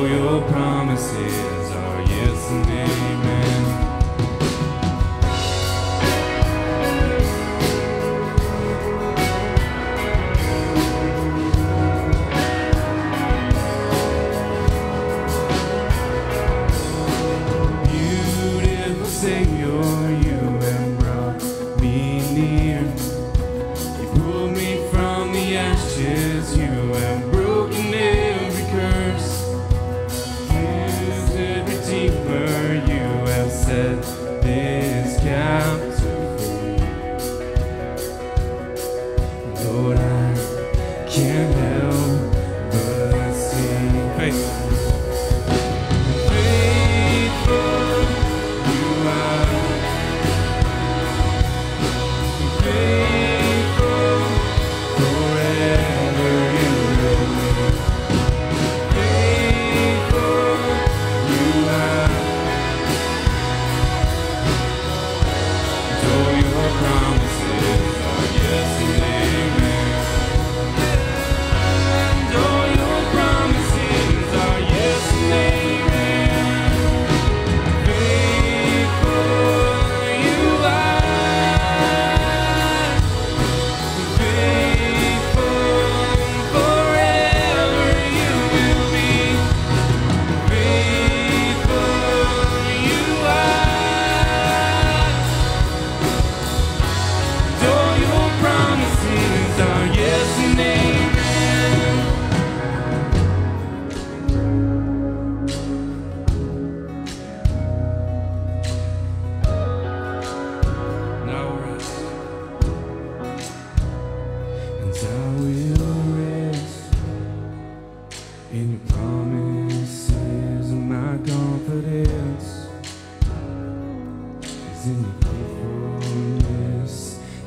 your promises are yes and amen.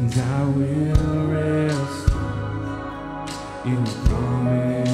and I will rest in the promise.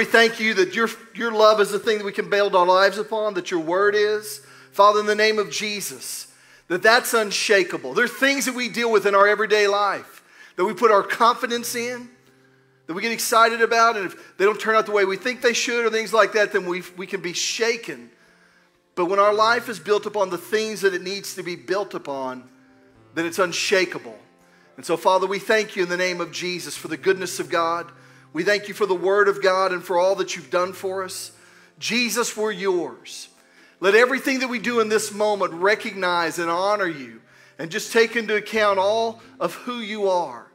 We thank you that your, your love is the thing that we can build our lives upon, that your word is. Father, in the name of Jesus, that that's unshakable. There are things that we deal with in our everyday life that we put our confidence in, that we get excited about, and if they don't turn out the way we think they should or things like that, then we, we can be shaken. But when our life is built upon the things that it needs to be built upon, then it's unshakable. And so, Father, we thank you in the name of Jesus for the goodness of God. We thank you for the word of God and for all that you've done for us. Jesus, we're yours. Let everything that we do in this moment recognize and honor you and just take into account all of who you are.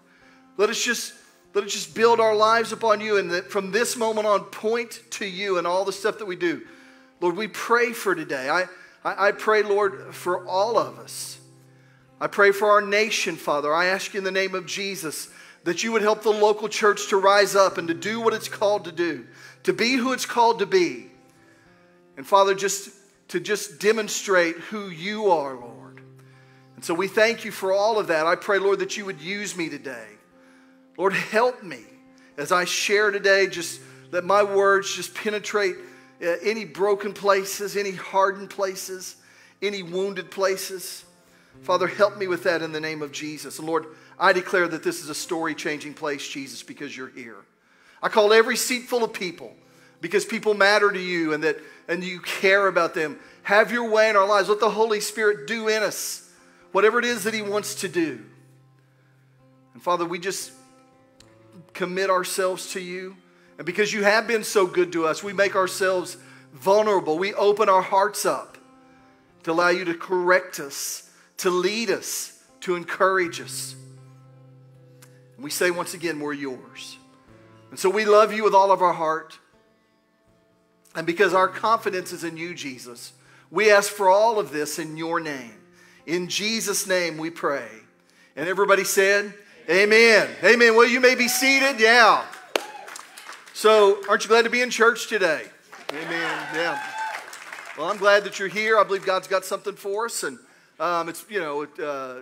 Let us just let us just build our lives upon you and that from this moment on point to you and all the stuff that we do. Lord, we pray for today. I, I, I pray, Lord, for all of us. I pray for our nation, Father. I ask you in the name of Jesus that you would help the local church to rise up and to do what it's called to do, to be who it's called to be. And Father, just to just demonstrate who you are, Lord. And so we thank you for all of that. I pray, Lord, that you would use me today. Lord, help me as I share today. Just let my words just penetrate uh, any broken places, any hardened places, any wounded places. Father, help me with that in the name of Jesus. Lord, I declare that this is a story changing place, Jesus, because you're here. I call every seat full of people because people matter to you and that and you care about them. Have your way in our lives. Let the Holy Spirit do in us whatever it is that He wants to do. And Father, we just commit ourselves to you. And because you have been so good to us, we make ourselves vulnerable. We open our hearts up to allow you to correct us to lead us, to encourage us. And we say once again, we're yours. And so we love you with all of our heart. And because our confidence is in you, Jesus, we ask for all of this in your name. In Jesus' name we pray. And everybody said, Amen. Amen. Amen. Well, you may be seated. Yeah. So, aren't you glad to be in church today? Amen. Yeah. Well, I'm glad that you're here. I believe God's got something for us. And um, it's, you know, it, uh,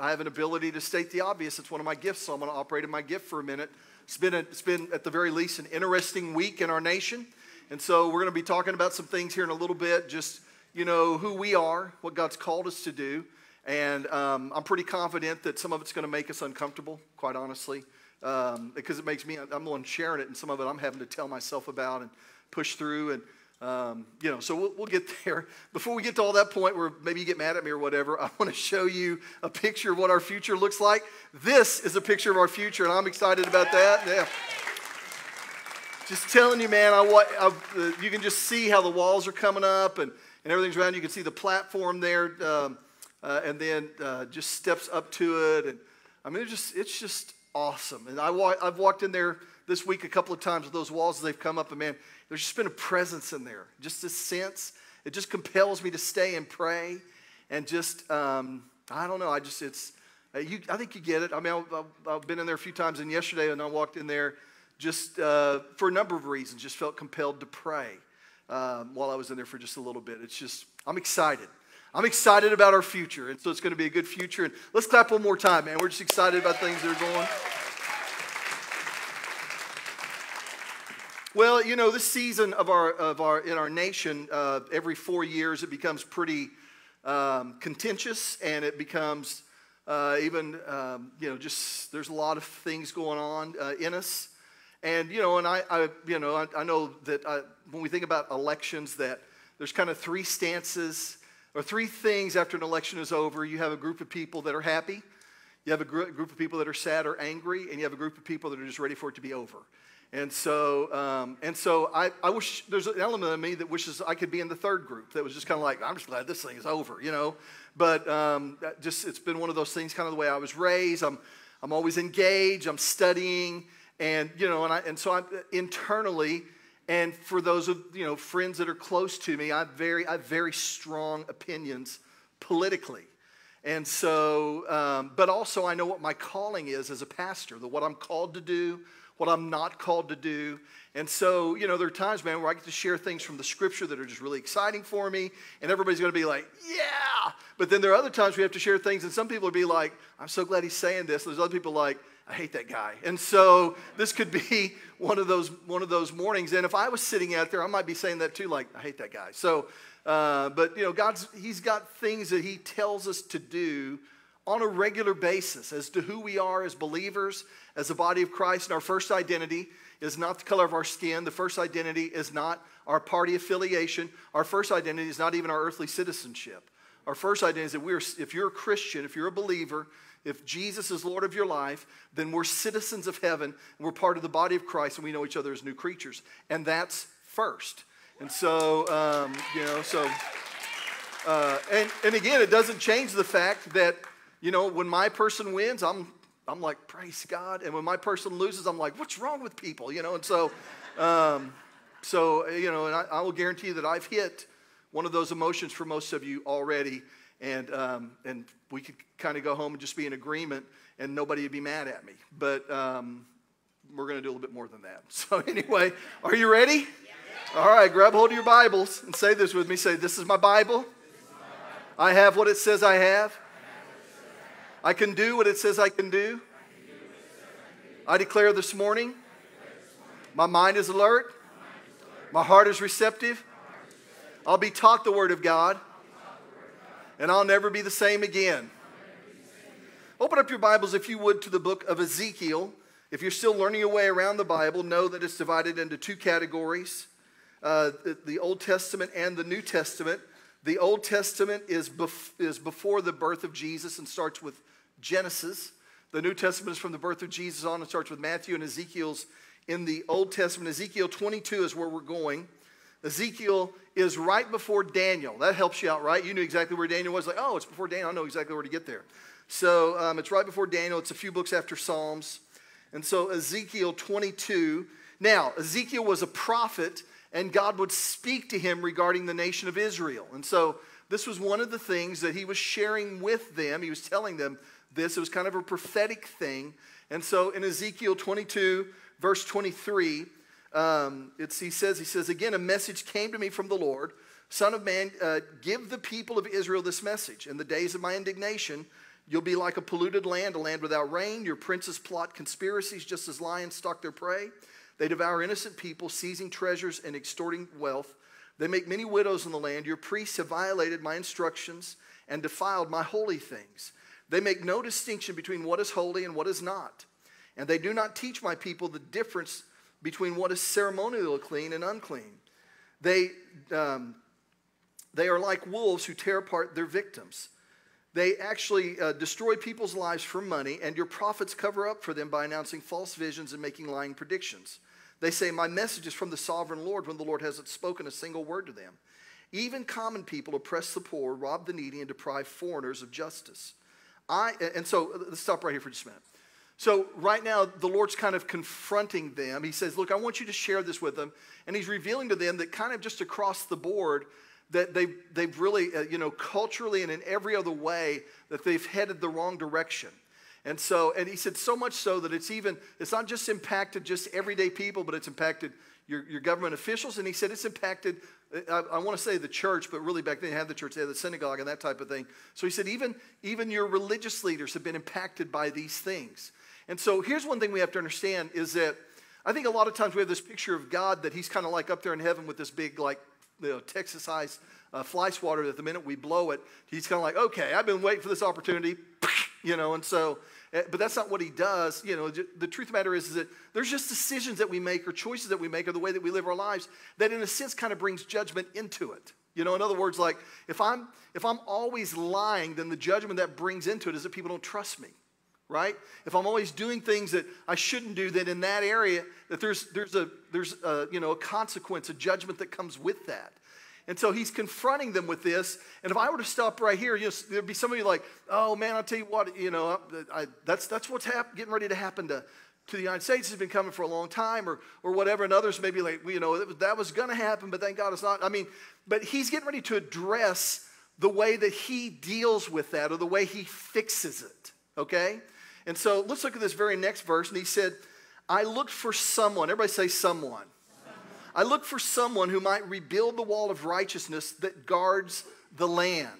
I have an ability to state the obvious. It's one of my gifts, so I'm going to operate in my gift for a minute. It's been, a, it's been, at the very least, an interesting week in our nation. And so we're going to be talking about some things here in a little bit, just, you know, who we are, what God's called us to do. And um, I'm pretty confident that some of it's going to make us uncomfortable, quite honestly, um, because it makes me, I'm the one sharing it, and some of it I'm having to tell myself about and push through. And um, you know, so we'll, we'll, get there. Before we get to all that point where maybe you get mad at me or whatever, I want to show you a picture of what our future looks like. This is a picture of our future, and I'm excited about that. Yeah. Just telling you, man, I, I, you can just see how the walls are coming up and, and everything's around. You can see the platform there, um, uh, and then uh, just steps up to it. And I mean, it's just, it's just awesome. And I wa- I've walked in there this week a couple of times with those walls as they've come up, and man, there's just been a presence in there, just a sense. It just compels me to stay and pray and just, um, I don't know, I just, it's, uh, you, I think you get it. I mean, I've, I've, been in there a few times, and yesterday, and I walked in there just uh, for a number of reasons, just felt compelled to pray um, while I was in there for just a little bit. It's just, I'm excited. I'm excited about our future, and so it's going to be a good future. And let's clap one more time, man. We're just excited about things that are going. Well, you know, this season of our, of our, in our nation, uh, every four years it becomes pretty um, contentious and it becomes uh, even, um, you know, just there's a lot of things going on uh, in us. And, you know, and I, I you know, I, I know that I, uh, when we think about elections that there's kind of three stances or three things after an election is over. You have a group of people that are happy, you have a gr- group of people that are sad or angry, and you have a group of people that are just ready for it to be over. And so, um, and so I, I wish there's an element of me that wishes I could be in the third group that was just kind of like, I'm just glad this thing is over, you know. But um, just it's been one of those things, kind of the way I was raised. I'm, I'm always engaged. I'm studying, and you know, and I, and so I'm internally, and for those of you know friends that are close to me, I have very, I have very strong opinions politically. And so, um, but also I know what my calling is as a pastor, that what I'm called to do, what I'm not called to do. And so, you know, there are times, man, where I get to share things from the scripture that are just really exciting for me, and everybody's going to be like, yeah. But then there are other times we have to share things, and some people will be like, I'm so glad he's saying this. There's other people like, I hate that guy. And so this could be one of those one of those mornings. And if I was sitting out there, I might be saying that too, like I hate that guy. So, uh, but you know, God's He's got things that He tells us to do on a regular basis as to who we are as believers, as the body of Christ. And our first identity is not the color of our skin. The first identity is not our party affiliation. Our first identity is not even our earthly citizenship. Our first identity is that we're, if you're a Christian, if you're a believer, if Jesus is Lord of your life, then we're citizens of heaven and we're part of the body of Christ and we know each other as new creatures. And that's first. And so, um, you know, so, uh, and, and again, it doesn't change the fact that, you know, when my person wins, I'm, I'm like, praise God. And when my person loses, I'm like, what's wrong with people? You know, and so, um, so, you know, and I, I will guarantee you that I've hit one of those emotions for most of you already and, um, and we could kind of go home and just be in agreement and nobody would be mad at me. But um, we're going to do a little bit more than that. So, anyway, are you ready? Yeah. All right, grab hold of your Bibles and say this with me. Say, This is my Bible. I have what it says I have. I can do what it says I can do. I declare this morning my mind is alert, my heart is receptive. I'll be taught the Word of God and I'll never be the same again. Open up your Bibles, if you would, to the book of Ezekiel. If you're still learning your way around the Bible, know that it's divided into two categories uh, the Old Testament and the New Testament. The Old Testament is, bef- is before the birth of Jesus and starts with Genesis. The New Testament is from the birth of Jesus on and starts with Matthew and Ezekiel's in the Old Testament. Ezekiel 22 is where we're going. Ezekiel is right before Daniel. That helps you out, right? You knew exactly where Daniel was. Like, oh, it's before Daniel. I know exactly where to get there. So um, it's right before Daniel. It's a few books after Psalms. And so Ezekiel 22. Now, Ezekiel was a prophet, and God would speak to him regarding the nation of Israel. And so this was one of the things that he was sharing with them. He was telling them this. It was kind of a prophetic thing. And so in Ezekiel 22, verse 23, um, he says, he says, again, a message came to me from the Lord. Son of man, uh, give the people of Israel this message. In the days of my indignation, you'll be like a polluted land, a land without rain. Your princes plot conspiracies just as lions stalk their prey. They devour innocent people, seizing treasures and extorting wealth. They make many widows in the land. Your priests have violated my instructions and defiled my holy things. They make no distinction between what is holy and what is not. And they do not teach my people the difference between what is ceremonially clean and unclean. They, um, they are like wolves who tear apart their victims. They actually uh, destroy people's lives for money, and your prophets cover up for them by announcing false visions and making lying predictions. They say, My message is from the sovereign Lord when the Lord hasn't spoken a single word to them. Even common people oppress the poor, rob the needy, and deprive foreigners of justice. I, and so let's stop right here for just a minute. So, right now, the Lord's kind of confronting them. He says, Look, I want you to share this with them. And He's revealing to them that kind of just across the board, that they've, they've really, uh, you know, culturally and in every other way, that they've headed the wrong direction. And so, and He said, so much so that it's even, it's not just impacted just everyday people, but it's impacted your, your government officials. And He said, it's impacted I, I, want to say the church, but really back then they had the church, they had the synagogue and that type of thing. So he said, even, even your religious leaders have been impacted by these things. And so here's one thing we have to understand is that I think a lot of times we have this picture of God that he's kind of like up there in heaven with this big, like, you know, Texas-sized uh, fly swatter that the minute we blow it, he's kind of like, okay, I've been waiting for this opportunity, you know, and so, eh, but that's not what he does. You know, the truth of the matter is, is that there's just decisions that we make or choices that we make or the way that we live our lives that in a sense kind of brings judgment into it. You know, in other words, like if I'm if I'm always lying, then the judgment that brings into it is that people don't trust me right? If I'm always doing things that I shouldn't do, then in that area, that there's, there's, a, there's a, you know, a consequence, a judgment that comes with that. And so he's confronting them with this. And if I were to stop right here, you know, there'd be somebody like, oh man, I'll tell you what, you know, I, that's, that's what's hap- getting ready to happen to, to the United States. It's been coming for a long time or, or whatever. And others maybe like, you know, that was going to happen, but thank God it's not. I mean, but he's getting ready to address the way that he deals with that or the way he fixes it, okay? And so let's look at this very next verse. And he said, I looked for someone. Everybody say someone. I looked for someone who might rebuild the wall of righteousness that guards the land.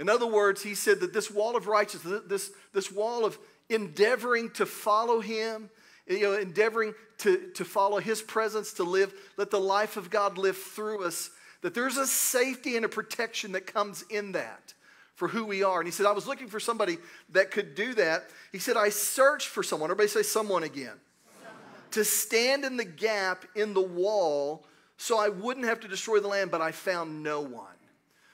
In other words, he said that this wall of righteousness, this, this wall of endeavoring to follow him, you know, endeavoring to, to follow his presence, to live, let the life of God live through us, that there's a safety and a protection that comes in that for who we are. And he said, I was looking for somebody that could do that. He said, I searched for someone. Everybody say someone again. To stand in the gap in the wall so I wouldn't have to destroy the land, but I found no one.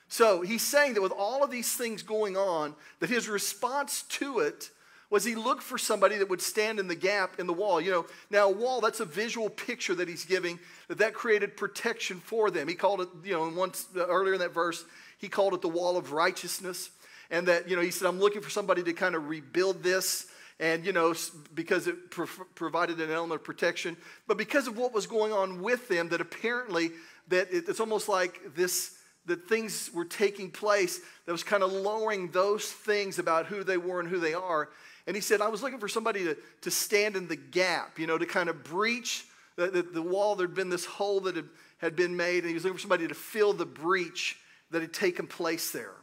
So he's saying that with all of these things going on, that his response to it was he looked for somebody that would stand in the gap in the wall. You know, now a wall, that's a visual picture that he's giving, that that created protection for them. He called it, you know, once uh, earlier in that verse, he called it the wall of righteousness. And that, you know, he said, I'm looking for somebody to kind of rebuild this. And, you know, because it pro- provided an element of protection. But because of what was going on with them, that apparently that it, it's almost like this that things were taking place that was kind of lowering those things about who they were and who they are. And he said, I was looking for somebody to, to stand in the gap, you know, to kind of breach the, the, the wall. There'd been this hole that had, had been made, and he was looking for somebody to fill the breach that had taken place there.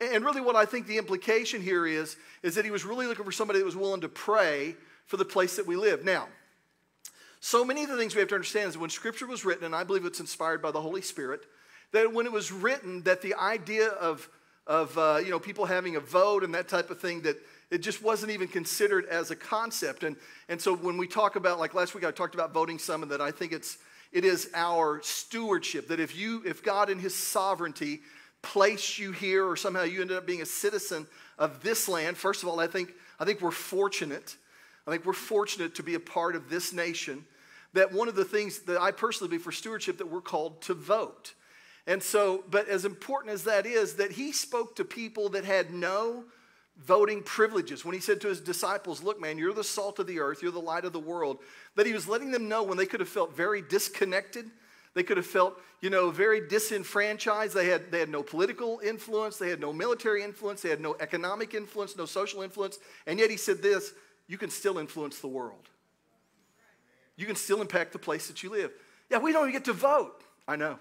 And really, what I think the implication here is, is that he was really looking for somebody that was willing to pray for the place that we live. Now, so many of the things we have to understand is when Scripture was written, and I believe it's inspired by the Holy Spirit, that when it was written, that the idea of, of uh, you know, people having a vote and that type of thing, that it just wasn't even considered as a concept. And, and so when we talk about, like last week I talked about voting some, and that I think it's, it is our stewardship, that if you, if God in his sovereignty placed you here or somehow you ended up being a citizen of this land, first of all, I think, I think we're fortunate. I think we're fortunate to be a part of this nation. That one of the things that I personally believe for stewardship that we're called to vote. And so, but as important as that is, that he spoke to people that had no voting privileges. When he said to his disciples, Look, man, you're the salt of the earth, you're the light of the world, that he was letting them know when they could have felt very disconnected. They could have felt, you know, very disenfranchised. They had, they had no political influence. They had no military influence. They had no economic influence, no social influence. And yet he said this you can still influence the world. You can still impact the place that you live. Yeah, we don't even get to vote. I know.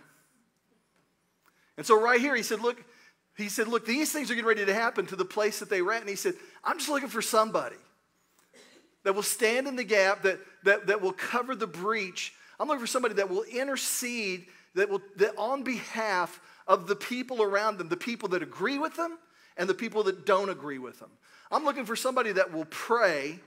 And so right here, he said, look, he said, look, these things are getting ready to happen to the place that they were at. And he said, I'm just looking for somebody that will stand in the gap, that, that, that will cover the breach. I'm looking for somebody that will intercede, that will, that on behalf of the people around them, the people that agree with them and the people that don't agree with them. I'm looking for somebody that will pray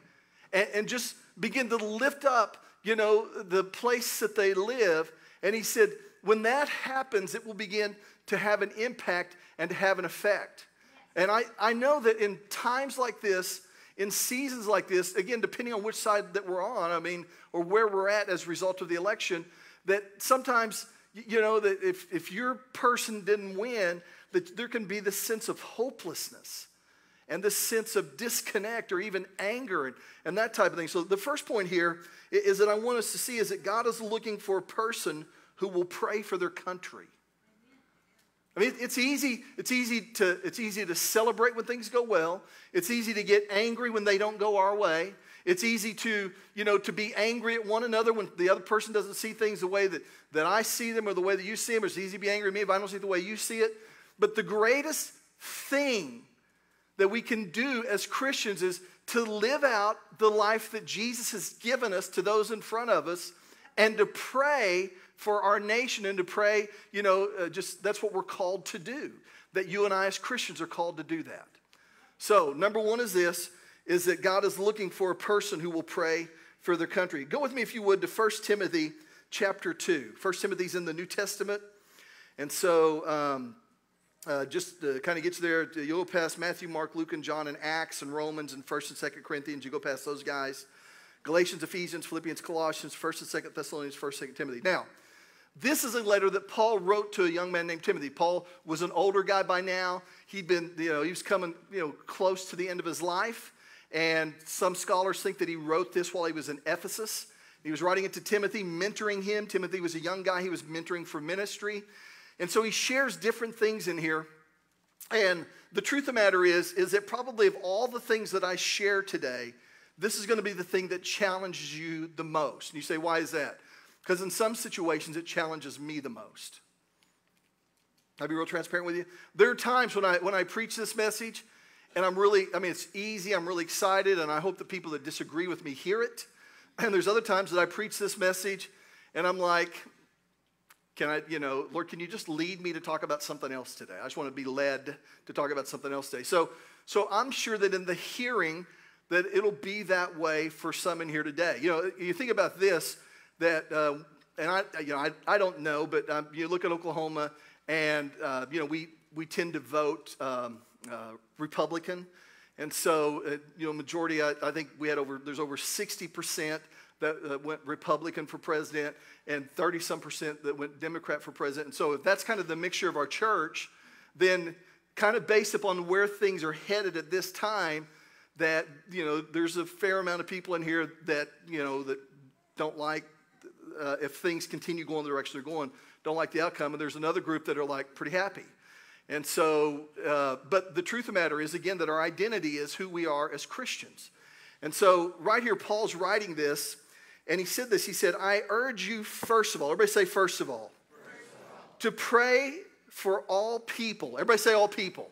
and, and just begin to lift up, you know, the place that they live. And he said, when that happens, it will begin to have an impact and to have an effect. And I, I know that in times like this, in seasons like this, again, depending on which side that we're on, I mean, or where we're at as a result of the election, that sometimes, you know, that if, if your person didn't win, that there can be this sense of hopelessness and this sense of disconnect or even anger and, and that type of thing. So the first point here is that I want us to see is that God is looking for a person who will pray for their country. I mean, it's easy, it's, easy to, it's easy to celebrate when things go well. It's easy to get angry when they don't go our way. It's easy to, you know, to be angry at one another when the other person doesn't see things the way that, that I see them or the way that you see them. It's easy to be angry at me if I don't see it the way you see it. But the greatest thing that we can do as Christians is to live out the life that Jesus has given us to those in front of us and to pray for our nation and to pray, you know, uh, just that's what we're called to do. That you and I as Christians are called to do that. So, number one is this is that God is looking for a person who will pray for their country. Go with me if you would to 1 Timothy chapter 2. 1 Timothy's in the New Testament. And so um, uh, just to kind of get you there, you'll go past Matthew, Mark, Luke, and John, and Acts, and Romans, and 1st and 2nd Corinthians. You go past those guys. Galatians, Ephesians, Philippians, Colossians, 1st and 2nd Thessalonians, 1st, 2nd Timothy. Now, this is a letter that Paul wrote to a young man named Timothy. Paul was an older guy by now. He'd been, you know, he was coming, you know, close to the end of his life. And some scholars think that he wrote this while he was in Ephesus. He was writing it to Timothy, mentoring him. Timothy was a young guy he was mentoring for ministry. And so he shares different things in here. And the truth of the matter is, is that probably of all the things that I share today, this is going to be the thing that challenges you the most. And you say, why is that? Because in some situations, it challenges me the most. I'll be real transparent with you. There are times when I, when I preach this message, and I'm really, I mean, it's easy. I'm really excited, and I hope the people that disagree with me hear it. And there's other times that I preach this message, and I'm like, can I, you know, Lord, can you just lead me to talk about something else today? I just want to be led to talk about something else today. So, so I'm sure that in the hearing, that it'll be that way for some in here today. You know, you think about this, that, uh, and I, you know, I, I don't know, but um, you look at Oklahoma, and uh, you know, we we tend to vote um, uh, Republican, and so uh, you know, majority. I, I think we had over there's over 60 percent that uh, went Republican for president and 30 some percent that went Democrat for president. And so, if that's kind of the mixture of our church, then kind of based upon where things are headed at this time, that you know, there's a fair amount of people in here that you know that don't like uh, if things continue going the direction they're going, don't like the outcome. And there's another group that are like pretty happy. And so, uh, but the truth of the matter is, again, that our identity is who we are as Christians. And so, right here, Paul's writing this, and he said this. He said, I urge you, first of all, everybody say, first of all, to pray for all people. Everybody say, all people.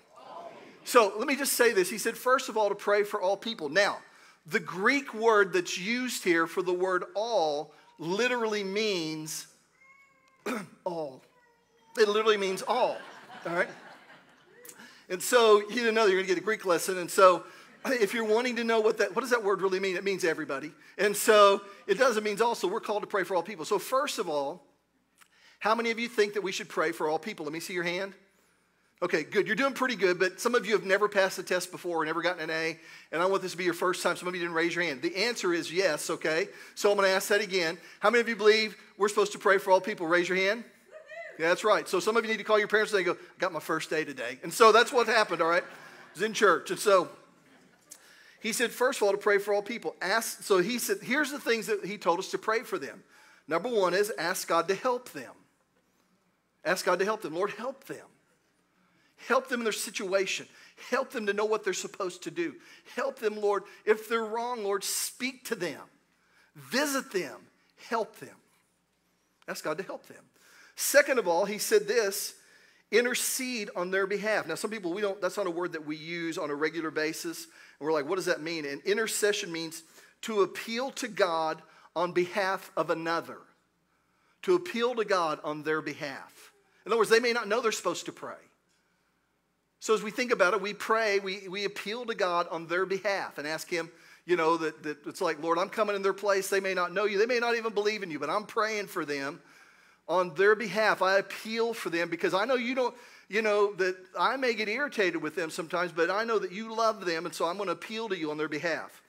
So, let me just say this. He said, first of all, to pray for all people. Now, the Greek word that's used here for the word all literally means all. It literally means all. All right? And so you didn't know you're going to get a Greek lesson. And so if you're wanting to know what that, what does that word really mean? It means everybody. And so it does, it means also we're called to pray for all people. So first of all, how many of you think that we should pray for all people? Let me see your hand. Okay, good. You're doing pretty good, but some of you have never passed the test before or never gotten an A, and I want this to be your first time. Some of you didn't raise your hand. The answer is yes, okay? So I'm going to ask that again. How many of you believe we're supposed to pray for all people? Raise your hand. Yeah, that's right. So some of you need to call your parents and they go, I got my first day today. And so that's what happened, all right? It was in church. And so he said, first of all, to pray for all people. Ask, so he said, here's the things that he told us to pray for them. Number one is ask God to help them. Ask God to help them. Lord, help them. Help them in their situation. Help them to know what they're supposed to do. Help them, Lord. If they're wrong, Lord, speak to them. Visit them. Help them. Ask God to help them. Second of all, he said this intercede on their behalf. Now, some people, we don't, that's not a word that we use on a regular basis. And we're like, what does that mean? And intercession means to appeal to God on behalf of another, to appeal to God on their behalf. In other words, they may not know they're supposed to pray. So as we think about it, we pray, we, we appeal to God on their behalf and ask Him, you know, that, that it's like, Lord, I'm coming in their place. They may not know you, they may not even believe in you, but I'm praying for them on their behalf. I appeal for them because I know you don't, you know, that I may get irritated with them sometimes, but I know that you love them, and so I'm going to appeal to you on their behalf.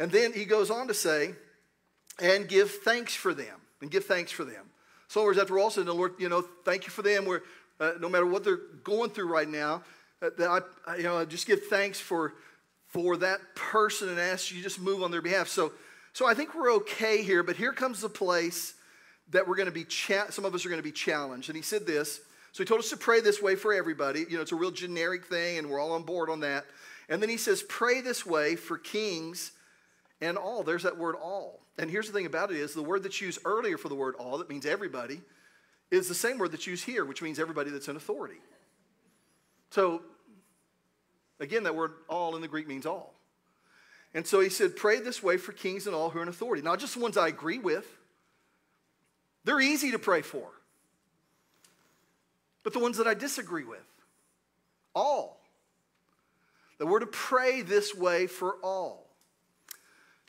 And then he goes on to say, and give thanks for them, and give thanks for them. So, in other words, after all said, Lord, you know, thank you for them. Where uh, no matter what they're going through right now, that I, I, you know, just give thanks for for that person and ask you just move on their behalf. So, so I think we're okay here. But here comes the place that we're going to be, cha- some of us are going to be challenged. And he said this. So he told us to pray this way for everybody. You know, it's a real generic thing, and we're all on board on that. And then he says, pray this way for kings and all. There's that word all. And here's the thing about it is the word that's used earlier for the word all, that means everybody, is the same word that's used here, which means everybody that's in authority. So, again, that word all in the Greek means all. And so he said, pray this way for kings and all who are in authority. Not just the ones I agree with, they're easy to pray for. But the ones that I disagree with, all. That we're to pray this way for all.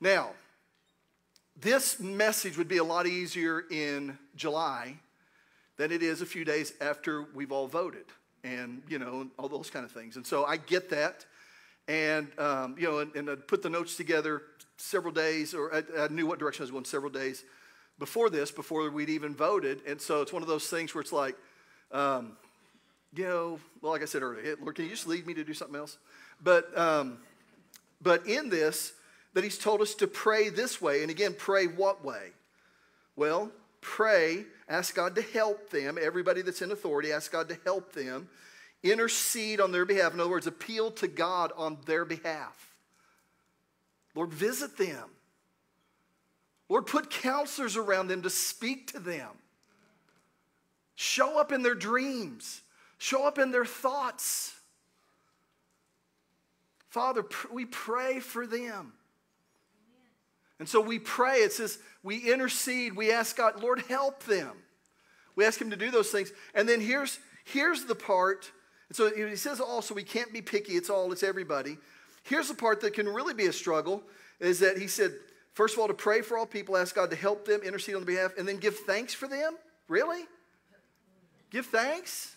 Now, this message would be a lot easier in July than it is a few days after we've all voted and, you know, all those kind of things. And so I get that. And, um, you know, and, and I put the notes together several days, or I, I knew what direction I was going several days before this, before we'd even voted. And so it's one of those things where it's like, um, you know, well, like I said earlier, Lord, can you just lead me to do something else? But, um, but in this, that he's told us to pray this way. And again, pray what way? Well, pray, ask God to help them. Everybody that's in authority, ask God to help them. Intercede on their behalf. In other words, appeal to God on their behalf. Lord, visit them. Lord, put counselors around them to speak to them. Show up in their dreams, show up in their thoughts. Father, we pray for them. And so we pray. It says we intercede. We ask God, Lord, help them. We ask Him to do those things. And then here's, here's the part. And so He says also we can't be picky. It's all, it's everybody. Here's the part that can really be a struggle is that He said, first of all, to pray for all people, ask God to help them, intercede on their behalf, and then give thanks for them. Really? Give thanks?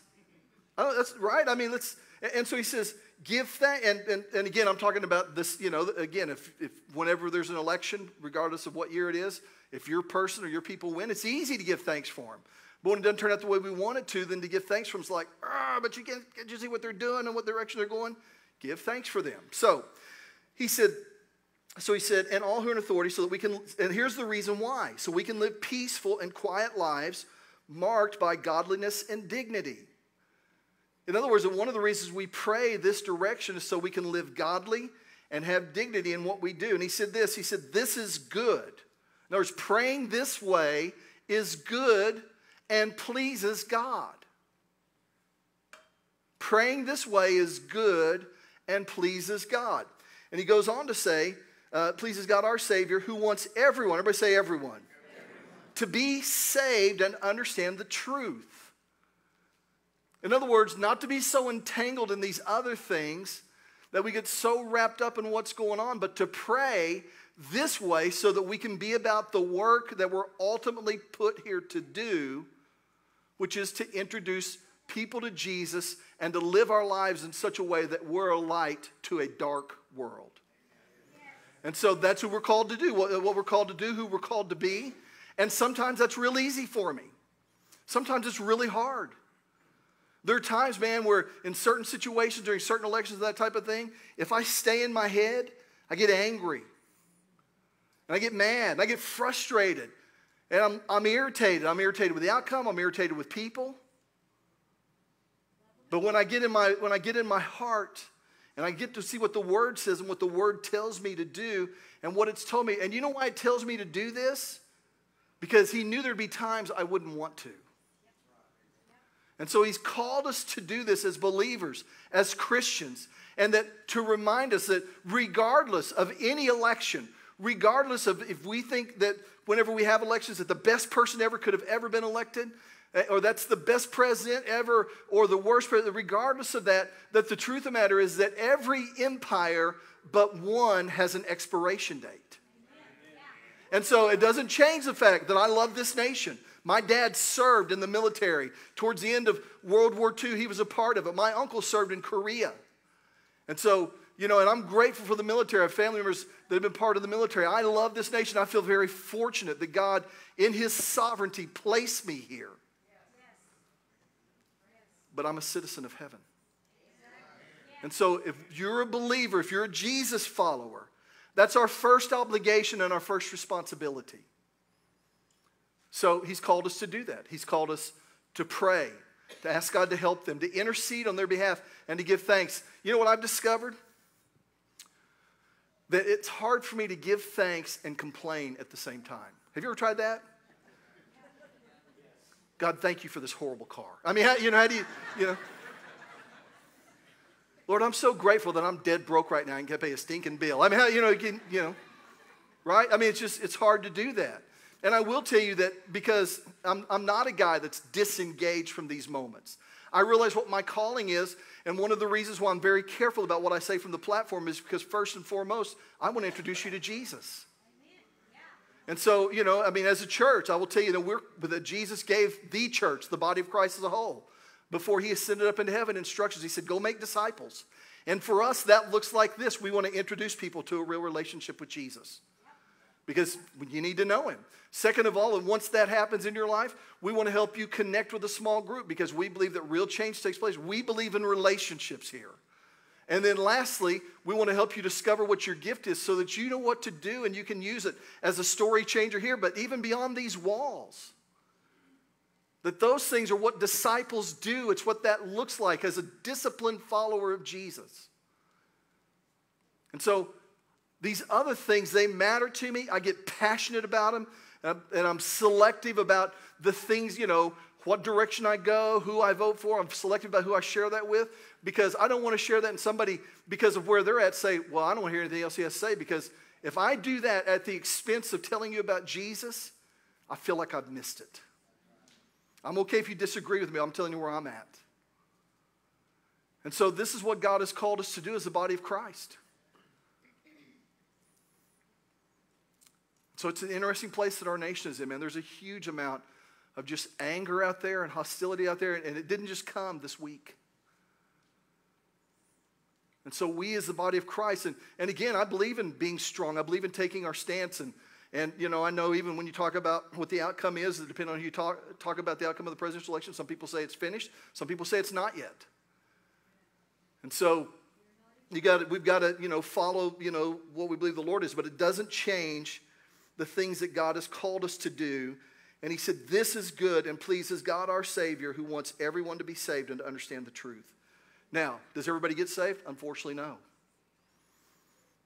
Oh, that's right. I mean, let's. And so he says, give thanks. And, and, and again, I'm talking about this, you know, again, if, if whenever there's an election, regardless of what year it is, if your person or your people win, it's easy to give thanks for them. But when it doesn't turn out the way we want it to, then to give thanks for them is like, ah, but you can't, can't you see what they're doing and what direction they're going? Give thanks for them. So he said, so he said, and all who are in authority, so that we can, and here's the reason why. So we can live peaceful and quiet lives marked by godliness and dignity. In other words, one of the reasons we pray this direction is so we can live godly and have dignity in what we do. And he said this He said, This is good. In other words, praying this way is good and pleases God. Praying this way is good and pleases God. And he goes on to say, uh, pleases God our Savior, who wants everyone, everybody say everyone, everyone, to be saved and understand the truth. In other words, not to be so entangled in these other things that we get so wrapped up in what's going on, but to pray this way so that we can be about the work that we're ultimately put here to do, which is to introduce people to Jesus and to live our lives in such a way that we're a light to a dark world. And so that's who we're called to do, what, what we're called to do, who we're called to be. And sometimes that's real easy for me. Sometimes it's really hard. There are times, man, where in certain situations, during certain elections, that type of thing, if I stay in my head, I get angry. And I get mad. And I get frustrated. And I'm, I'm irritated. I'm irritated with the outcome. I'm irritated with people. But when I get in my, when I get in my heart and I get to see what the word says and what the word tells me to do and what it's told me. And you know why it tells me to do this? Because he knew there'd be times I wouldn't want to. And so he's called us to do this as believers, as Christians, and that to remind us that regardless of any election, regardless of if we think that whenever we have elections that the best person ever could have ever been elected, eh, or that's the best president ever, or the worst president, regardless of that, that the truth of the matter is that every empire but one has an expiration date. And so it doesn't change the fact that I love this nation. My dad served in the military. Towards the end of World War II, he was a part of it. My uncle served in Korea. And so, you know, and I'm grateful for the military. I have family members that have been part of the military. I love this nation. I feel very fortunate that God, in His sovereignty, placed me here. But I'm a citizen of heaven. And so, if you're a believer, if you're a Jesus follower, that's our first obligation and our first responsibility. So he's called us to do that. He's called us to pray, to ask God to help them, to intercede on their behalf, and to give thanks. You know what I've discovered? That it's hard for me to give thanks and complain at the same time. Have you ever tried that? God, thank you for this horrible car. I mean, you know, how do you, you know? Lord, I'm so grateful that I'm dead broke right now and can pay a stinking bill. I mean, how, you know, you, can, you know, right? I mean, it's just, it's hard to do that. And I will tell you that because I'm, I'm not a guy that's disengaged from these moments. I realize what my calling is, and one of the reasons why I'm very careful about what I say from the platform is because, first and foremost, I want to introduce you to Jesus. And so, you know, I mean, as a church, I will tell you that, we're, that Jesus gave the church, the body of Christ as a whole, before he ascended up into heaven, instructions. He said, Go make disciples. And for us, that looks like this we want to introduce people to a real relationship with Jesus because you need to know him. Second of all, and once that happens in your life, we want to help you connect with a small group because we believe that real change takes place. We believe in relationships here. And then lastly, we want to help you discover what your gift is so that you know what to do and you can use it as a story changer here, but even beyond these walls. That those things are what disciples do. It's what that looks like as a disciplined follower of Jesus. And so these other things, they matter to me. I get passionate about them, and I'm, selective about the things, you know, what direction I go, who I vote for. I'm selective by who I share that with because I don't want to share that and somebody, because of where they're at, say, Well, I don't want to hear anything else he has to say because if I do that at the expense of telling you about Jesus, I feel like I've missed it. I'm okay if you disagree with me, I'm telling you where I'm at. And so, this is what God has called us to do as the body of Christ. So, it's an interesting place that our nation is in, man. There's a huge amount of just anger out there and hostility out there, and it didn't just come this week. And so, we as the body of Christ, and, and again, I believe in being strong, I believe in taking our stance. And, and, you know, I know even when you talk about what the outcome is, depending on who you talk, talk about the outcome of the presidential election, some people say it's finished, some people say it's not yet. And so you got we've got to, you know, follow, you know, what we believe the Lord is, but it doesn't change the things that God has called us to do. And he said, This is good and pleases God our Savior who wants everyone to be saved and to understand the truth. Now, does everybody get saved? Unfortunately, no.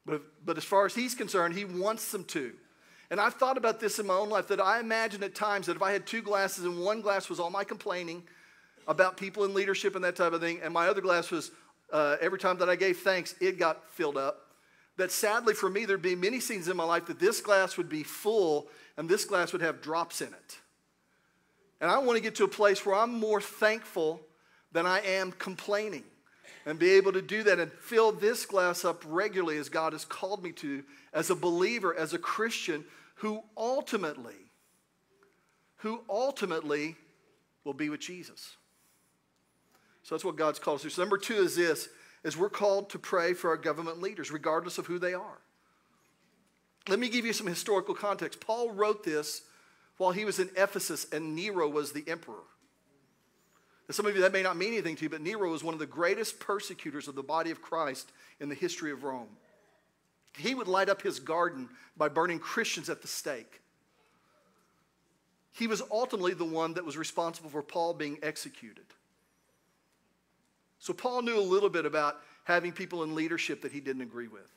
But, but as far as he's concerned, he wants them to. And I've thought about this in my own life that I imagine at times that if I had two glasses and one glass was all my complaining about people in leadership and that type of thing, and my other glass was uh, every time that I gave thanks, it got filled up. That sadly for me, there'd be many scenes in my life that this glass would be full and this glass would have drops in it. And I want to get to a place where I'm more thankful than I am complaining and be able to do that and fill this glass up regularly as God has called me to, as a believer, as a Christian who ultimately, who ultimately will be with Jesus. So that's what God's called us to. So number two is this, is we're called to pray for our government leaders, regardless of who they are. Let me give you some historical context. Paul wrote this while he was in Ephesus and Nero was the emperor. Now, some of you, that may not mean anything to you, but Nero was one of the greatest persecutors of the body of Christ in the history of Rome. He would light up his garden by burning Christians at the stake. He was ultimately the one that was responsible for Paul being executed. So Paul knew a little bit about having people in leadership that he didn't agree with.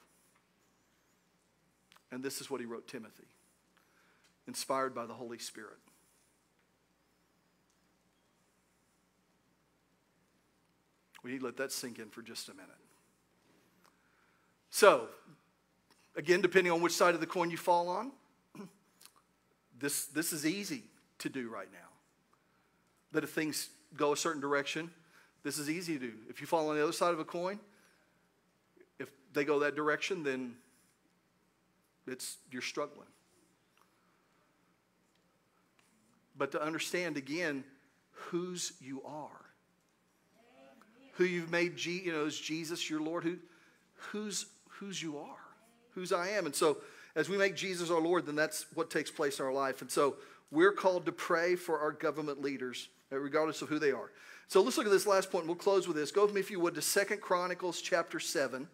And this is what he wrote Timothy, inspired by the Holy Spirit. We need to let that sink in for just a minute. So, again, depending on which side of the coin you fall on, this, this is easy to do right now. That if things go a certain direction, this is easy to do. If you fall on the other side of a coin, if they go that direction, then it's you're struggling. But to understand again whose you are, who you've made, G, you know, is Jesus your Lord, who, who's whose you are, whose I am, and so as we make Jesus our Lord, then that's what takes place in our life, and so we're called to pray for our government leaders, regardless of who they are. So let's look at this last point, and we'll close with this. Go with me, if you would, to Second Chronicles chapter 7.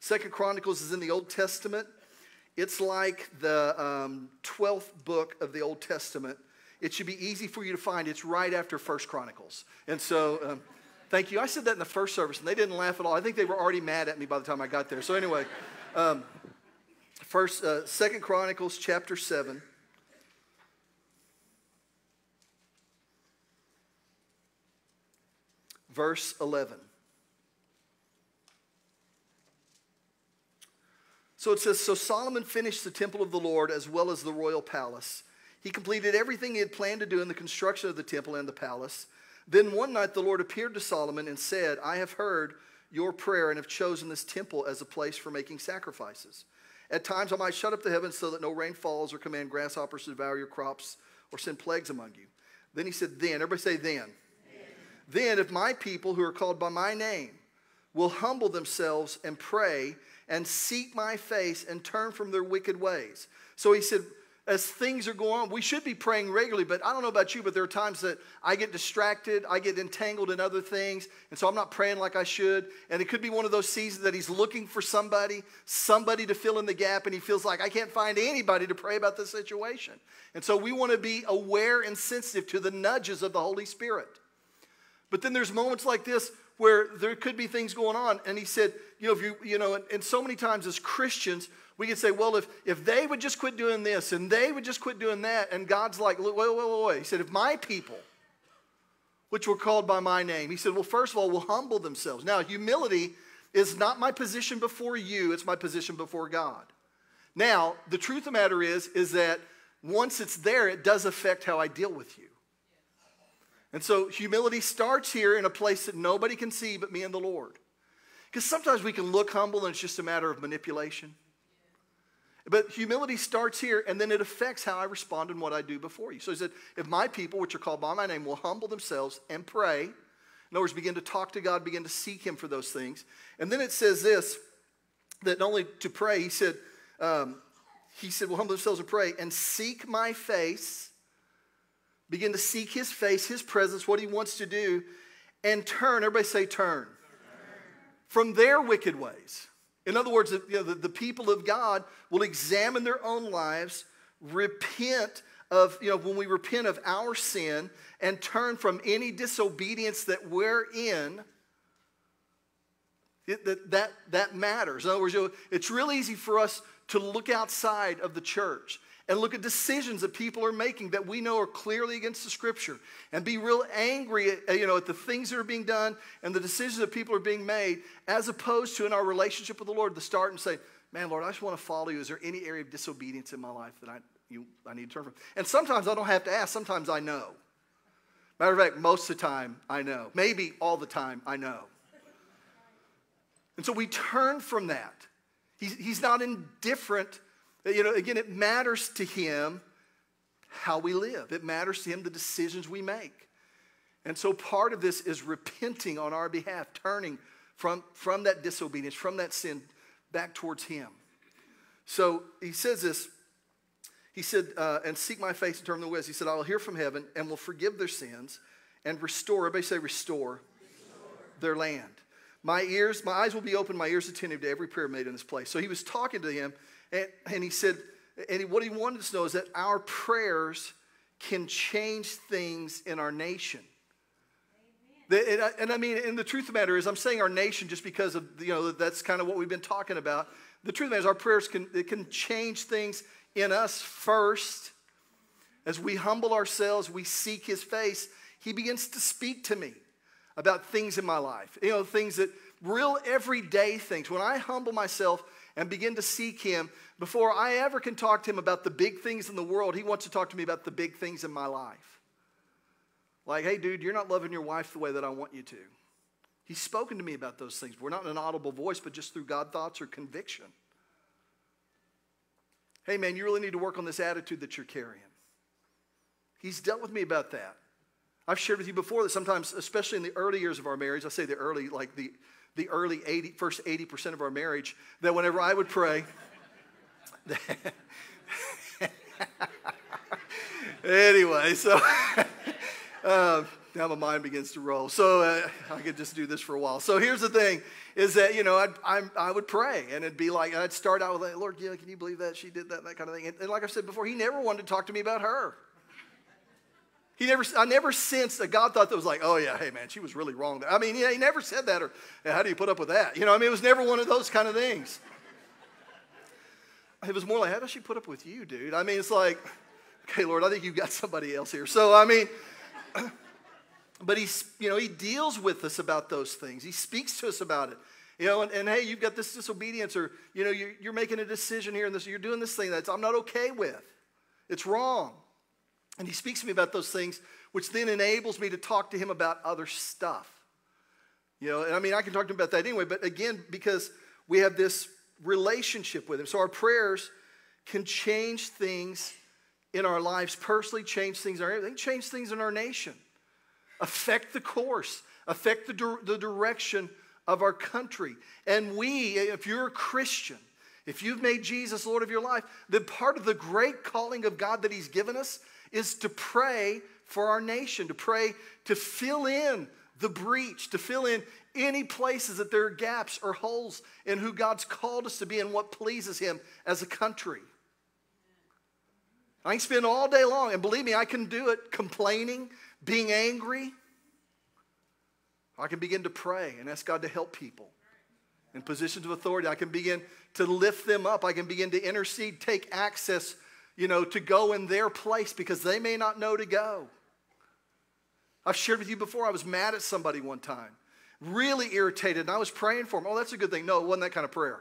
Second Chronicles is in the Old Testament. It's like the um, 12th book of the Old Testament. It should be easy for you to find. It's right after First Chronicles. And so, um, thank you. I said that in the first service, and they didn't laugh at all. I think they were already mad at me by the time I got there. So anyway, um, first, uh, Second Chronicles chapter 7. Verse 11. So it says So Solomon finished the temple of the Lord as well as the royal palace. He completed everything he had planned to do in the construction of the temple and the palace. Then one night the Lord appeared to Solomon and said, I have heard your prayer and have chosen this temple as a place for making sacrifices. At times I might shut up the heavens so that no rain falls or command grasshoppers to devour your crops or send plagues among you. Then he said, Then, everybody say, Then. Then, if my people who are called by my name will humble themselves and pray and seek my face and turn from their wicked ways. So he said, as things are going on, we should be praying regularly, but I don't know about you, but there are times that I get distracted, I get entangled in other things, and so I'm not praying like I should. And it could be one of those seasons that he's looking for somebody, somebody to fill in the gap, and he feels like I can't find anybody to pray about this situation. And so we want to be aware and sensitive to the nudges of the Holy Spirit. But then there's moments like this where there could be things going on. And he said, you know, if you, you know, and, and so many times as Christians, we can say, well, if, if they would just quit doing this and they would just quit doing that, and God's like, wait, wait, wait, wait. He said, if my people which were called by my name. He said, Well, first of all, will humble themselves. Now, humility is not my position before you, it's my position before God. Now, the truth of the matter is, is that once it's there, it does affect how I deal with you. And so humility starts here in a place that nobody can see but me and the Lord. Because sometimes we can look humble and it's just a matter of manipulation. But humility starts here and then it affects how I respond and what I do before you. So he said, if my people, which are called by my name, will humble themselves and pray, in other words, begin to talk to God, begin to seek Him for those things. And then it says this that not only to pray, he said, um, he said, well, humble themselves and pray and seek my face, begin to seek his face, his presence, what he wants to do, and turn. Everybody say, turn. From their wicked ways. In other words, you know, the, the people of God will examine their own lives, repent of, you know, when we repent of our sin and turn from any disobedience that we're in. It, that, that, that matters. In other words, it's real easy for us to look outside of the church and look at decisions that people are making that we know are clearly against the scripture and be real angry at, you know, at the things that are being done and the decisions that people are being made as opposed to in our relationship with the lord to start and say man lord i just want to follow you. Is there any area of disobedience in my life that i, you, I need to turn from? And sometimes i don't have to ask. Sometimes i know. Matter of fact most of the time i know. Maybe all the time i know. And so we turn from that. He's, he's not indifferent. You know, again, it matters to him how we live, it matters to him the decisions we make. And so part of this is repenting on our behalf, turning from, from that disobedience, from that sin back towards him. So he says this. He said, uh, and seek my face and turn the ways. He said, I will hear from heaven and will forgive their sins and restore, everybody say restore, restore. their land. My ears, my eyes will be open, my ears attentive to every prayer made in this place. So he was talking to him, and, and he said, and what he wanted us to know is that our prayers can change things in our nation. And I, and I mean, and the truth of the matter is, I'm saying our nation just because of, you know, that's kind of what we've been talking about. The truth of the matter is, our prayers can, it can change things in us first. As we humble ourselves, we seek his face, he begins to speak to me about things in my life. You know, things that real everyday things. When I humble myself and begin to seek Him, before I ever can talk to Him about the big things in the world, He wants to talk to me about the big things in my life. Like, hey, dude, you're not loving your wife the way that I want you to. He's spoken to me about those things. We're not in an audible voice, but just through God thoughts or conviction. Hey, man, you really need to work on this attitude that you're carrying. He's dealt with me about that. I've shared with you before that sometimes, especially in the early years of our marriage, I say the early, like the, the early 80, first 80% of our marriage, that whenever I would pray, anyway, so uh, now my mind begins to roll. So uh, I could just do this for a while. So here's the thing: is that you know I'd, I'm, i would pray and it'd be like I'd start out with, "Lord, yeah, can you believe that she did that, that kind of thing?" And, and like I said before, He never wanted to talk to me about her. He never, I never sensed that God thought that was like, oh yeah, hey man, she was really wrong. I mean, yeah, he never said that or hey, how do you put up with that? You know, I mean, it was never one of those kind of things. It was more like, how does she put up with you, dude? I mean, it's like, okay, Lord, I think you've got somebody else here. So, I mean, but he's, you know, he deals with us about those things. He speaks to us about it. You know, and, and hey, you've got this disobedience, or you know, you're, you're making a decision here, and this, you're doing this thing that I'm not okay with. It's wrong. And he speaks to me about those things, which then enables me to talk to him about other stuff. You know, and I mean, I can talk to him about that anyway, but again, because we have this relationship with him. So our prayers can change things in our lives personally, change things in our, they change things in our nation, affect the course, affect the, the direction of our country. And we, if you're a Christian, if you've made Jesus Lord of your life, then part of the great calling of God that He's given us is to pray for our nation, to pray to fill in the breach, to fill in any places that there are gaps or holes in who God's called us to be and what pleases Him as a country. I can spend all day long, and believe me, I can do it complaining, being angry. I can begin to pray and ask God to help people in positions of authority. I can begin to lift them up. I can begin to intercede, take access you know, to go in their place because they may not know to go. I've shared with you before, I was mad at somebody one time, really irritated, and I was praying for them. Oh, that's a good thing. No, it wasn't that kind of prayer.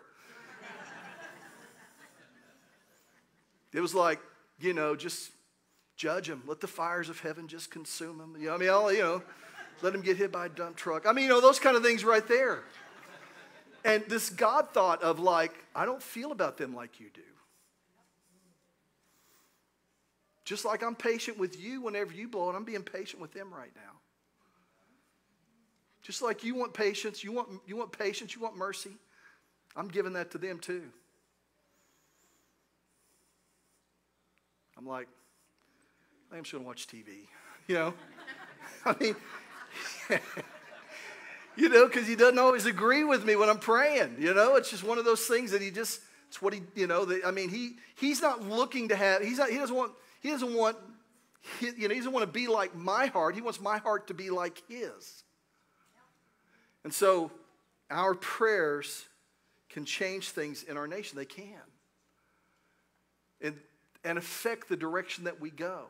it was like, you know, just judge them. Let the fires of heaven just consume them. You know, I mean, I'll, you know, let them get hit by a dump truck. I mean, you know, those kind of things right there. And this God thought of like, I don't feel about them like you do. Just like I'm patient with you whenever you blow it, I'm being patient with them right now. Just like you want patience, you want, you want patience, you want mercy, I'm giving that to them too. I'm like, I am just going to watch TV. You know? I mean, you know, because he doesn't always agree with me when I'm praying. You know, it's just one of those things that he just, it's what he, you know, that, I mean, he, he's not looking to have, he's not, he doesn't want, he doesn't want, you know, he doesn't want to be like my heart. He wants my heart to be like his. And so our prayers can change things in our nation. They can. And, and affect the direction that we go.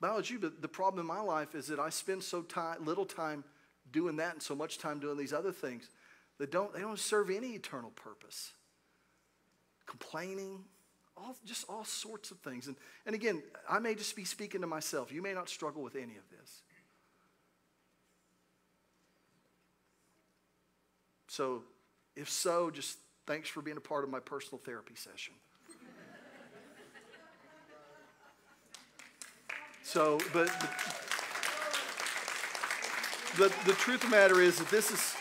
About you, but the problem in my life is that I spend so time, little time doing that and so much time doing these other things that don't, they don't serve any eternal purpose. Complaining, all, just all sorts of things. And, and again, I may just be speaking to myself. You may not struggle with any of this. So, if so, just thanks for being a part of my personal therapy session. So, but, but the, the truth of the matter is that this is,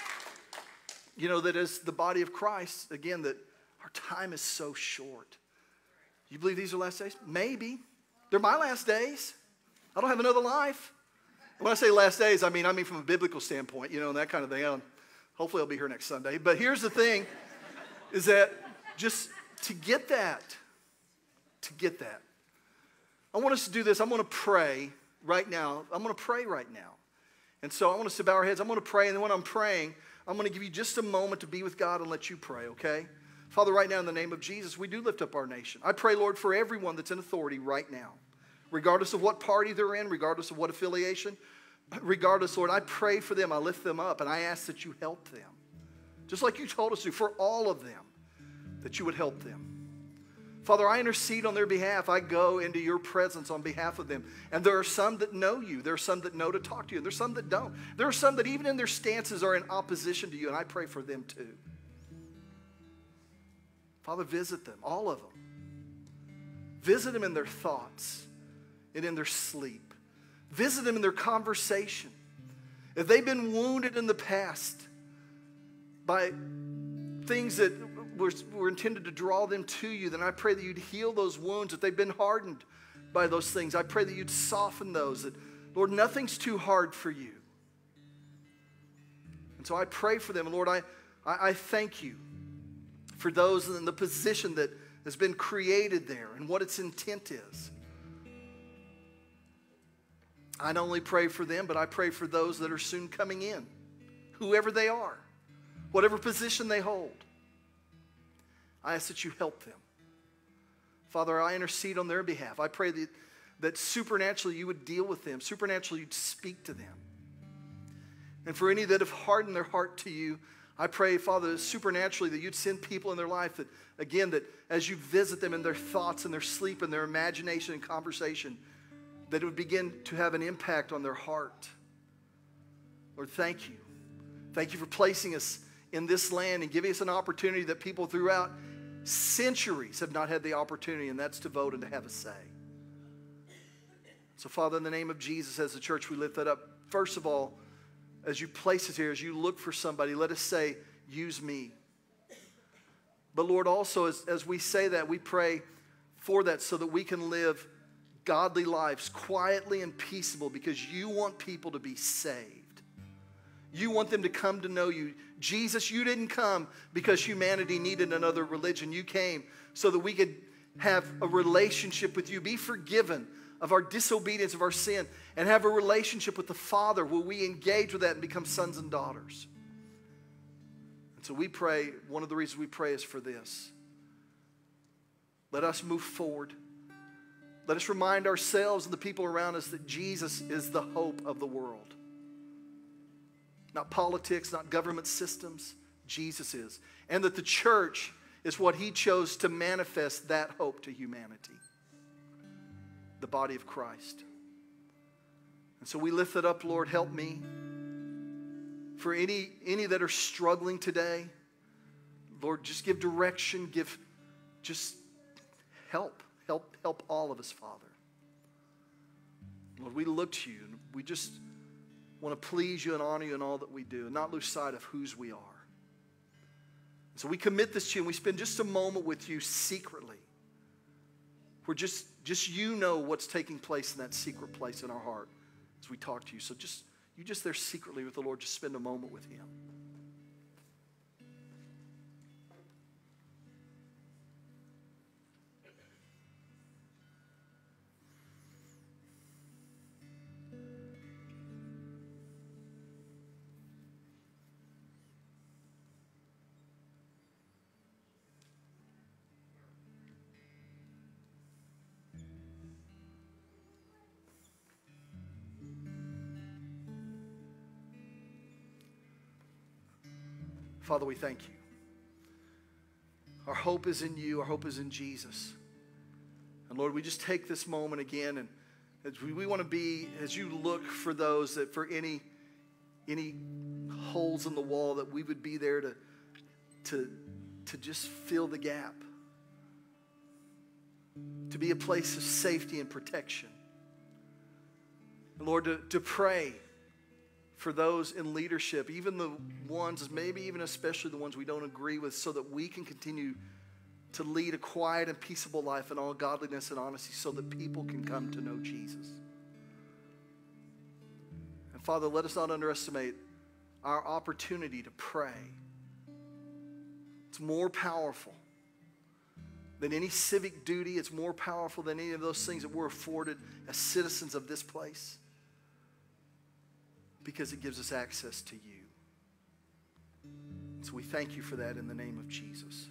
you know, that as the body of Christ, again, that our time is so short. You believe these are last days? Maybe. They're my last days. I don't have another life. When I say last days, I mean I mean from a biblical standpoint, you know, and that kind of thing. I'll, hopefully, I'll be here next Sunday. But here's the thing: is that just to get that, to get that, I want us to do this. I'm going to pray right now. I'm going to pray right now. And so I want us to bow our heads. I'm going to pray. And then when I'm praying, I'm going to give you just a moment to be with God and let you pray, okay? Father, right now, in the name of Jesus, we do lift up our nation. I pray, Lord, for everyone that's in authority right now, regardless of what party they're in, regardless of what affiliation, regardless, Lord, I pray for them. I lift them up and I ask that you help them. Just like you told us to, for all of them, that you would help them. Father, I intercede on their behalf. I go into your presence on behalf of them. And there are some that know you. There are some that know to talk to you. And there's some that don't. There are some that even in their stances are in opposition to you, and I pray for them too. Father, visit them, all of them. Visit them in their thoughts and in their sleep. Visit them in their conversation. If they've been wounded in the past by things that were, were intended to draw them to you, then I pray that you'd heal those wounds. If they've been hardened by those things, I pray that you'd soften those. That, Lord, nothing's too hard for you. And so I pray for them. Lord, I, I, I thank you for those in the position that has been created there and what its intent is. I not only pray for them, but I pray for those that are soon coming in, whoever they are, whatever position they hold. I ask that you help them. Father, I intercede on their behalf. I pray that, that supernaturally you would deal with them, supernaturally you'd speak to them. And for any that have hardened their heart to you, I pray, Father, supernaturally that you'd send people in their life that, again, that as you visit them in their thoughts and their sleep and their imagination and conversation, that it would begin to have an impact on their heart. Lord, thank you. Thank you for placing us in this land and giving us an opportunity that people throughout centuries have not had the opportunity, and that's to vote and to have a say. So, Father, in the name of Jesus, as a church, we lift that up. First of all, as you place us here, as you look for somebody, let us say, use me. But Lord, also, as, as we say that, we pray for that so that we can live godly lives quietly and peaceable because you want people to be saved. You want them to come to know you. Jesus, you didn't come because humanity needed another religion. You came so that we could have a relationship with you, be forgiven of our disobedience, of our sin, and have a relationship with the Father where we engage with that and become sons and daughters. And so we pray, one of the reasons we pray is for this. Let us move forward. Let us remind ourselves and the people around us that Jesus is the hope of the world. Not politics, not government systems. Jesus is. And that the church is what he chose to manifest that hope to humanity the body of Christ. And so we lift it up, Lord, help me. For any, any that are struggling today, Lord, just give direction, give just help. Help, help all of us, Father. Lord, we look to you and we just want to please you and honor you in all that we do and not lose sight of whose we are. So we commit this to you and we spend just a moment with you secretly. Where just, just you know what's taking place in that secret place in our heart as we talk to you. So just you just there secretly with the Lord, just spend a moment with him. Father, we thank you. Our hope is in you, our hope is in Jesus. And Lord, we just take this moment again and as we, we want to be, as you look for those that for any any holes in the wall, that we would be there to, to, to just fill the gap. To be a place of safety and protection. And Lord, to, to pray for those in leadership, even the ones, maybe even especially the ones we don't agree with, so that we can continue to lead a quiet and peaceable life in all godliness and honesty so that people can come to know Jesus. And Father, let us not underestimate our opportunity to pray. It's more powerful than any civic duty, it's more powerful than any of those things that we're afforded as citizens of this place because it gives us access to you. So we thank you for that in the name of Jesus.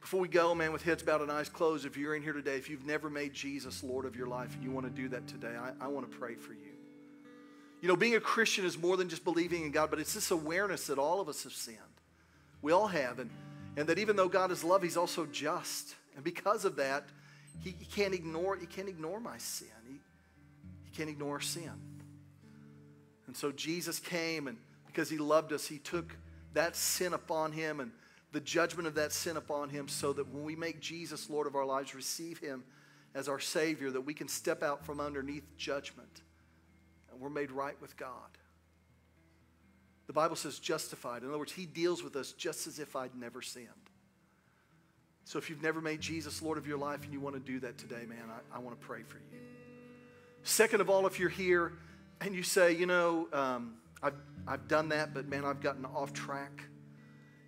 Before we go, man, with heads bowed and eyes closed, if you're in here today, if you've never made Jesus Lord of your life and you want to do that today, I, I want to pray for you. You know, being a Christian is more than just believing in God, but it's this awareness that all of us have sinned. We all have. And, and that even though God is love, He's also just. And because of that, He, he can't ignore He can't ignore my sin. He, can't ignore sin. And so Jesus came, and because he loved us, he took that sin upon him and the judgment of that sin upon him so that when we make Jesus Lord of our lives, receive him as our Savior, that we can step out from underneath judgment and we're made right with God. The Bible says justified. In other words, he deals with us just as if I'd never sinned. So if you've never made Jesus Lord of your life and you want to do that today, man, I, I want to pray for you. Second of all, if you're here and you say, you know, um, I've, I've done that, but man, I've gotten off track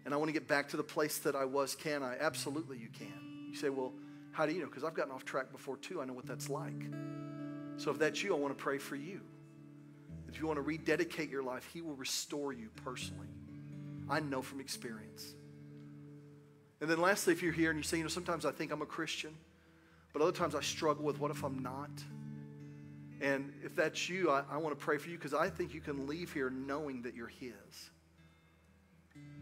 and I want to get back to the place that I was, can I? Absolutely, you can. You say, well, how do you know? Because I've gotten off track before too. I know what that's like. So if that's you, I want to pray for you. If you want to rededicate your life, He will restore you personally. I know from experience. And then lastly, if you're here and you say, you know, sometimes I think I'm a Christian, but other times I struggle with what if I'm not? And if that's you, I, I want to pray for you because I think you can leave here knowing that you're His.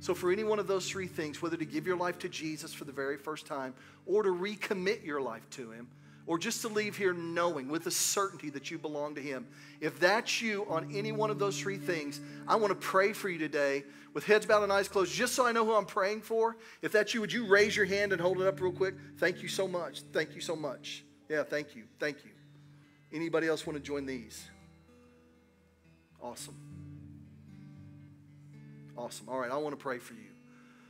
So, for any one of those three things, whether to give your life to Jesus for the very first time, or to recommit your life to Him, or just to leave here knowing with the certainty that you belong to Him, if that's you on any one of those three things, I want to pray for you today with heads bowed and eyes closed, just so I know who I'm praying for. If that's you, would you raise your hand and hold it up real quick? Thank you so much. Thank you so much. Yeah, thank you. Thank you. Anybody else want to join these? Awesome. Awesome. All right, I want to pray for you.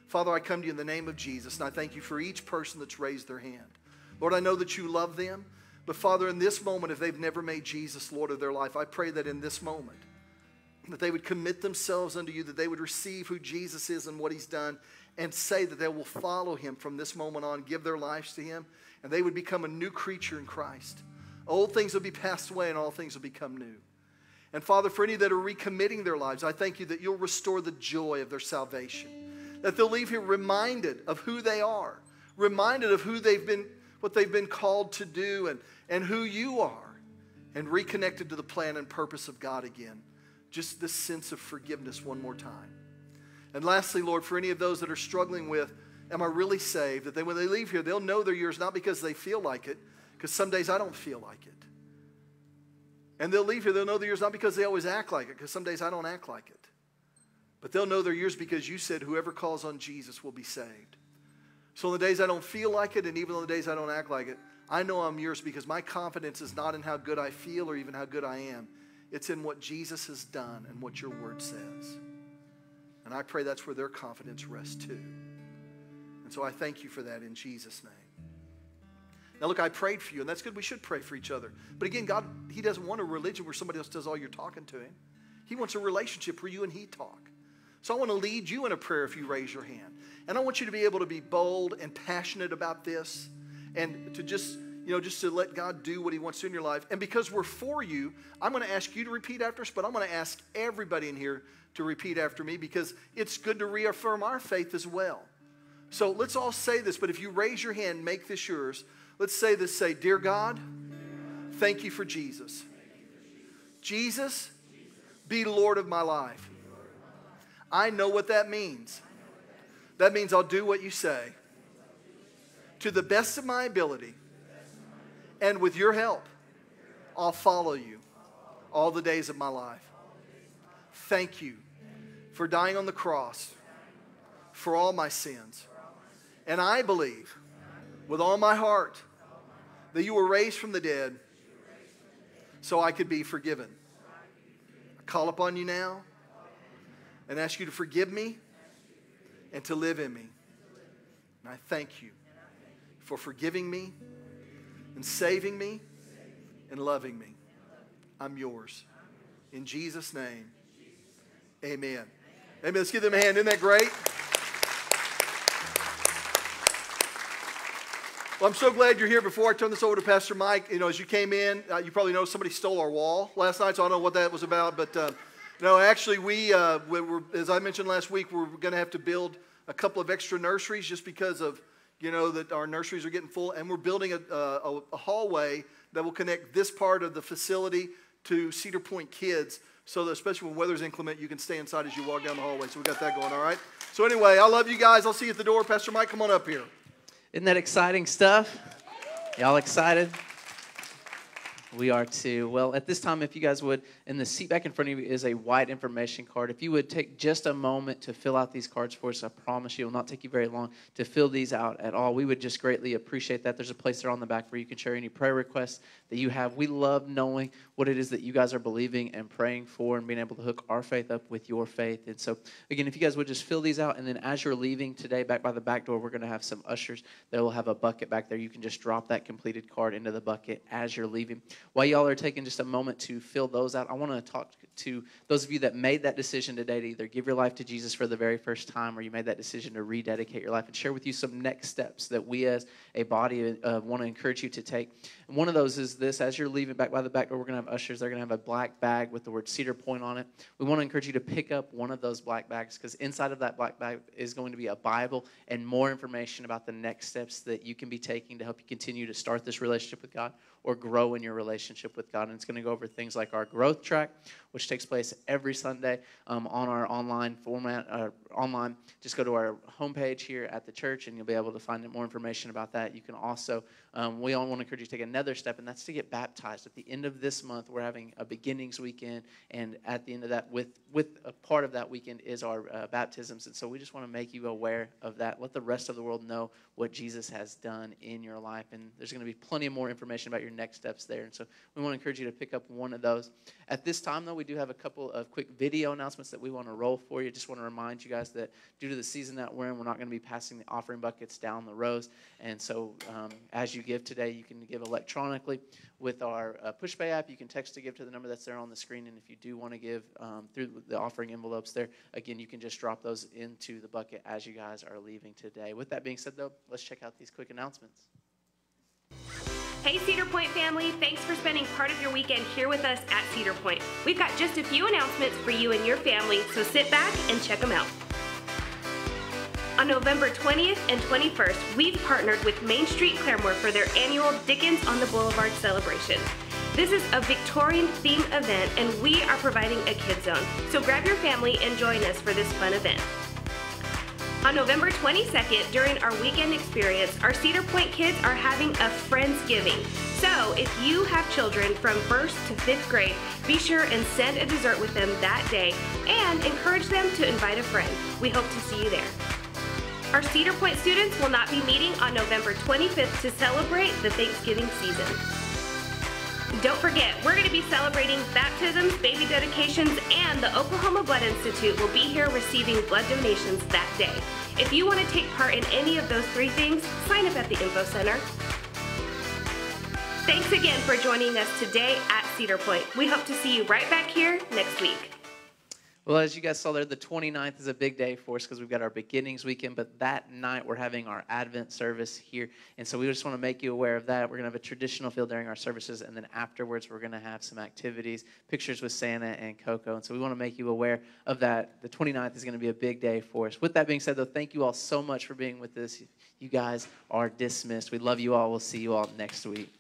Father, I come to you in the name of Jesus, and I thank you for each person that's raised their hand. Lord, I know that you love them, but Father, in this moment, if they've never made Jesus Lord of their life, I pray that in this moment, that they would commit themselves unto you, that they would receive who Jesus is and what he's done, and say that they will follow him from this moment on, give their lives to him, and they would become a new creature in Christ. Old things will be passed away and all things will become new. And Father, for any that are recommitting their lives, I thank you that you'll restore the joy of their salvation. That they'll leave here reminded of who they are, reminded of who they've been what they've been called to do and, and who you are, and reconnected to the plan and purpose of God again. Just this sense of forgiveness one more time. And lastly, Lord, for any of those that are struggling with, am I really saved? That they, when they leave here, they'll know they're yours not because they feel like it, because some days I don't feel like it. And they'll leave here, they'll know they're yours not because they always act like it, because some days I don't act like it. But they'll know they're yours because you said whoever calls on Jesus will be saved. So on the days I don't feel like it, and even on the days I don't act like it, I know I'm yours because my confidence is not in how good I feel or even how good I am. It's in what Jesus has done and what your word says. And I pray that's where their confidence rests too. And so I thank you for that in Jesus' name. Now, look, I prayed for you, and that's good. We should pray for each other. But again, God, He doesn't want a religion where somebody else does all your talking to Him. He wants a relationship where you and He talk. So I want to lead you in a prayer if you raise your hand. And I want you to be able to be bold and passionate about this and to just, you know, just to let God do what He wants in your life. And because we're for you, I'm going to ask you to repeat after us, but I'm going to ask everybody in here to repeat after me because it's good to reaffirm our faith as well. So let's all say this, but if you raise your hand, make this yours. Let's say this say, Dear God, thank you for Jesus. Jesus, be Lord of my life. I know what that means. That means I'll do what you say to the best of my ability. And with your help, I'll follow you all the days of my life. Thank you for dying on the cross for all my sins. And I believe with all my heart that you were raised from the dead so I could be forgiven. I call upon you now and ask you to forgive me and to live in me. And I thank you for forgiving me and saving me and loving me. I'm yours. In Jesus' name, amen. Amen. Let's give them a hand. Isn't that great? Well, I'm so glad you're here. Before I turn this over to Pastor Mike, you know, as you came in, uh, you probably know somebody stole our wall last night, so I don't know what that was about. But uh, no, actually, we, uh, we were, as I mentioned last week, we're going to have to build a couple of extra nurseries just because of, you know, that our nurseries are getting full, and we're building a, a, a hallway that will connect this part of the facility to Cedar Point Kids, so that especially when weather's inclement, you can stay inside as you walk down the hallway. So we got that going. All right. So anyway, I love you guys. I'll see you at the door. Pastor Mike, come on up here. Isn't that exciting stuff? Y'all excited? We are too. Well, at this time, if you guys would, in the seat back in front of you is a white information card. If you would take just a moment to fill out these cards for us, I promise you it will not take you very long to fill these out at all. We would just greatly appreciate that. There's a place there on the back where you can share any prayer requests that you have. We love knowing what it is that you guys are believing and praying for and being able to hook our faith up with your faith. And so, again, if you guys would just fill these out, and then as you're leaving today, back by the back door, we're going to have some ushers that will have a bucket back there. You can just drop that completed card into the bucket as you're leaving. While y'all are taking just a moment to fill those out, I want to talk to those of you that made that decision today to either give your life to Jesus for the very first time or you made that decision to rededicate your life and share with you some next steps that we as a body uh, want to encourage you to take. And one of those is this as you're leaving back by the back door, we're going to have ushers. They're going to have a black bag with the word Cedar Point on it. We want to encourage you to pick up one of those black bags because inside of that black bag is going to be a Bible and more information about the next steps that you can be taking to help you continue to start this relationship with God or grow in your relationship with God. And it's going to go over things like our growth track, which takes place every Sunday um, on our online format. Uh, online, just go to our homepage here at the church, and you'll be able to find more information about that. You can also, um, we all want to encourage you to take another step, and that's to get baptized. At the end of this month, we're having a beginnings weekend, and at the end of that, with with a part of that weekend is our uh, baptisms, and so we just want to make you aware of that. Let the rest of the world know what Jesus has done in your life, and there's going to be plenty of more information about your next steps there. And so we want to encourage you to pick up one of those. At this time, though, we do have a couple of quick video announcements that we want to roll for you. Just want to remind you guys that due to the season that we're in, we're not going to be passing the offering buckets down the rows. And so um, as you give today, you can give electronically with our uh, PushPay app. You can text to give to the number that's there on the screen. And if you do want to give um, through the offering envelopes there, again, you can just drop those into the bucket as you guys are leaving today. With that being said, though, let's check out these quick announcements. Hey Cedar Point family, thanks for spending part of your weekend here with us at Cedar Point. We've got just a few announcements for you and your family, so sit back and check them out. On November 20th and 21st, we've partnered with Main Street Claremore for their annual Dickens on the Boulevard celebration. This is a Victorian theme event and we are providing a kid zone. So grab your family and join us for this fun event. On November 22nd, during our weekend experience, our Cedar Point kids are having a Friendsgiving. So if you have children from 1st to 5th grade, be sure and send a dessert with them that day and encourage them to invite a friend. We hope to see you there. Our Cedar Point students will not be meeting on November 25th to celebrate the Thanksgiving season. Don't forget, we're going to be celebrating baptisms, baby dedications, and the Oklahoma Blood Institute will be here receiving blood donations that day. If you want to take part in any of those three things, sign up at the Info Center. Thanks again for joining us today at Cedar Point. We hope to see you right back here next week. Well, as you guys saw there, the 29th is a big day for us because we've got our beginnings weekend, but that night we're having our Advent service here. And so we just want to make you aware of that. We're going to have a traditional feel during our services, and then afterwards we're going to have some activities, pictures with Santa and Coco. And so we want to make you aware of that. The 29th is going to be a big day for us. With that being said, though, thank you all so much for being with us. You guys are dismissed. We love you all. We'll see you all next week.